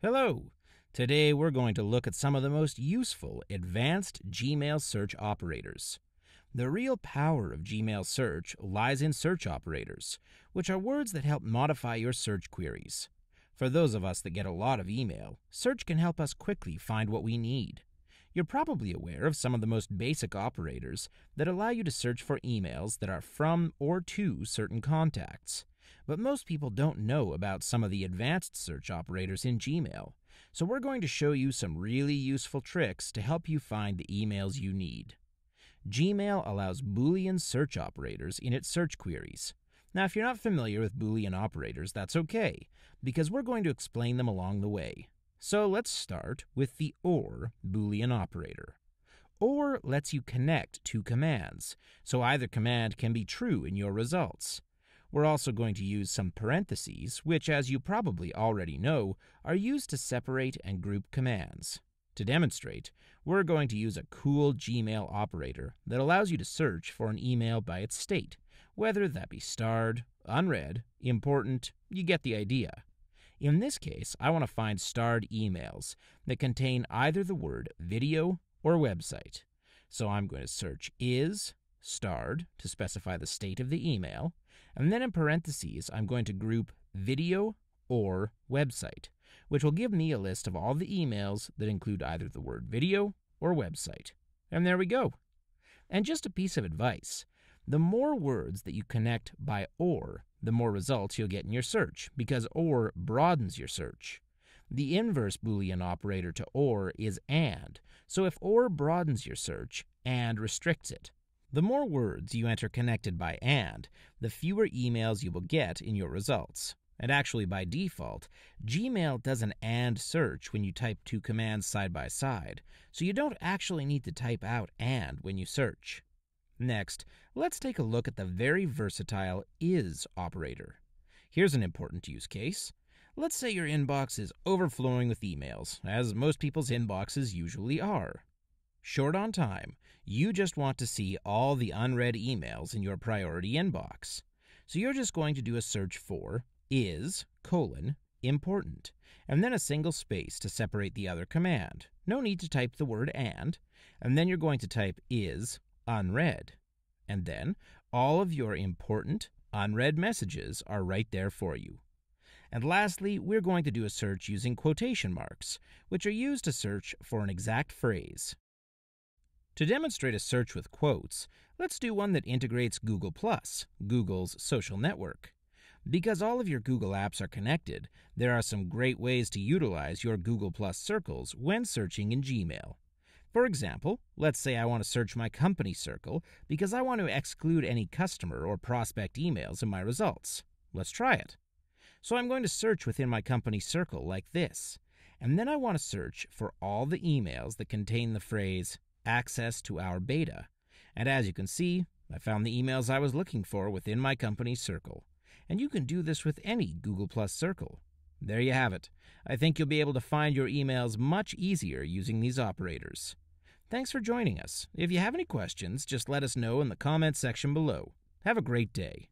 Hello! Today we're going to look at some of the most useful advanced Gmail search operators. The real power of Gmail search lies in search operators, which are words that help modify your search queries. For those of us that get a lot of email, search can help us quickly find what we need. You're probably aware of some of the most basic operators that allow you to search for emails that are from or to certain contacts. But most people don't know about some of the advanced search operators in Gmail, so we're going to show you some really useful tricks to help you find the emails you need. Gmail allows Boolean search operators in its search queries. Now, if you're not familiar with Boolean operators, that's okay, because we're going to explain them along the way. So let's start with the OR Boolean operator. OR lets you connect two commands, so either command can be true in your results. We're also going to use some parentheses, which, as you probably already know, are used to separate and group commands. To demonstrate, we're going to use a cool Gmail operator that allows you to search for an email by its state, whether that be starred, unread, important, you get the idea. In this case, I want to find starred emails that contain either the word video or website. So I'm going to search is starred to specify the state of the email, and then in parentheses, I'm going to group video or website, which will give me a list of all the emails that include either the word video or website. And there we go. And just a piece of advice the more words that you connect by OR, the more results you'll get in your search, because OR broadens your search. The inverse Boolean operator to OR is AND, so if OR broadens your search, AND restricts it. The more words you enter connected by AND, the fewer emails you will get in your results. And actually, by default, Gmail does an AND search when you type two commands side by side, so you don't actually need to type out AND when you search. Next, let's take a look at the very versatile IS operator. Here's an important use case. Let's say your inbox is overflowing with emails, as most people's inboxes usually are. Short on time, you just want to see all the unread emails in your priority inbox. So you're just going to do a search for is colon important and then a single space to separate the other command. No need to type the word and. And then you're going to type is unread. And then all of your important unread messages are right there for you. And lastly, we're going to do a search using quotation marks, which are used to search for an exact phrase. To demonstrate a search with quotes, let's do one that integrates Google+, Google's social network. Because all of your Google apps are connected, there are some great ways to utilize your Google Plus circles when searching in Gmail. For example, let's say I want to search my company circle because I want to exclude any customer or prospect emails in my results. Let's try it. So I'm going to search within my company circle like this, and then I want to search for all the emails that contain the phrase access to our beta. And as you can see, I found the emails I was looking for within my company's circle. And you can do this with any Google Plus circle. There you have it. I think you'll be able to find your emails much easier using these operators. Thanks for joining us. If you have any questions, just let us know in the comments section below. Have a great day.